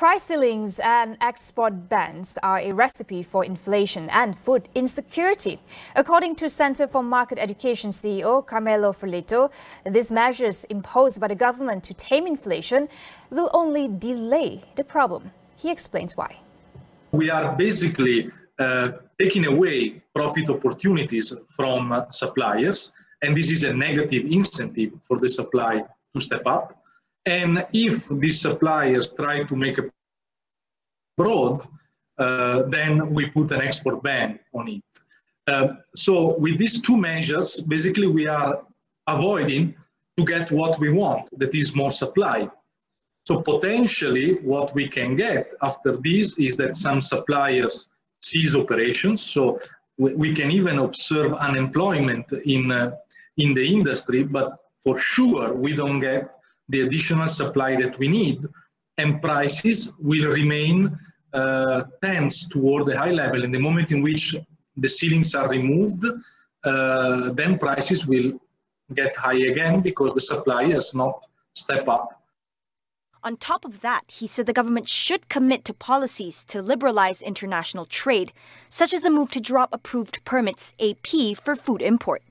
Price ceilings and export bans are a recipe for inflation and food insecurity. According to Center for Market Education CEO Carmelo Ferlito, these measures imposed by the government to tame inflation will only delay the problem. He explains why. We are basically uh, taking away profit opportunities from uh, suppliers, and this is a negative incentive for the supply to step up and if these suppliers try to make a broad, uh, then we put an export ban on it. Uh, so with these two measures, basically we are avoiding to get what we want, that is more supply. So potentially what we can get after this is that some suppliers cease operations. So we, we can even observe unemployment in, uh, in the industry, but for sure we don't get the additional supply that we need, and prices will remain uh, tense toward the high level. In the moment in which the ceilings are removed, uh, then prices will get high again because the supply has not stepped up. On top of that, he said the government should commit to policies to liberalize international trade, such as the move to drop approved permits AP for food import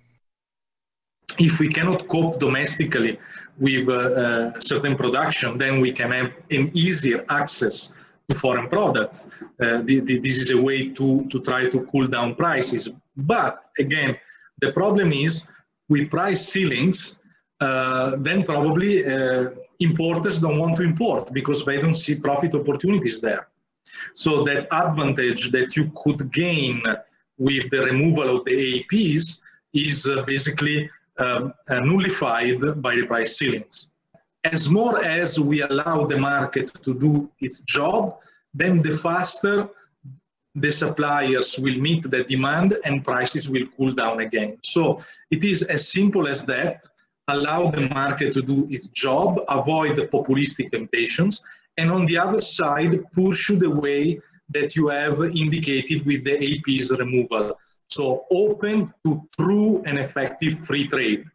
if we cannot cope domestically with uh, uh, certain production, then we can have an easier access to foreign products. Uh, the, the, this is a way to, to try to cool down prices. But again, the problem is with price ceilings, uh, then probably uh, importers don't want to import because they don't see profit opportunities there. So that advantage that you could gain with the removal of the APs is uh, basically um, uh, nullified by the price ceilings. As more as we allow the market to do its job, then the faster the suppliers will meet the demand and prices will cool down again. So it is as simple as that. Allow the market to do its job, avoid the populistic temptations, and on the other side, pursue the way that you have indicated with the AP's removal. So open to true and effective free trade.